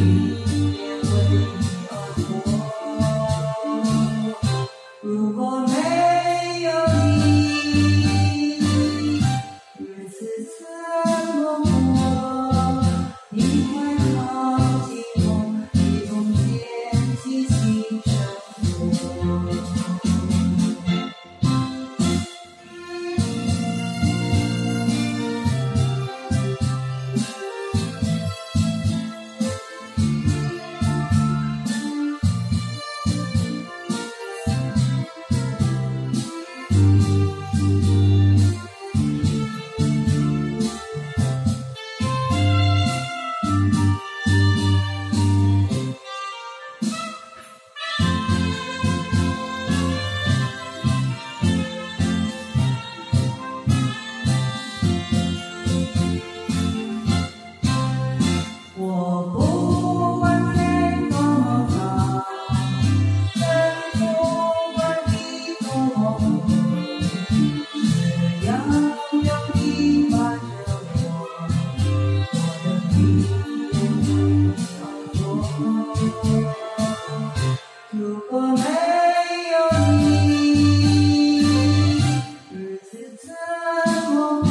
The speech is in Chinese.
you. 没有你，日子怎么过？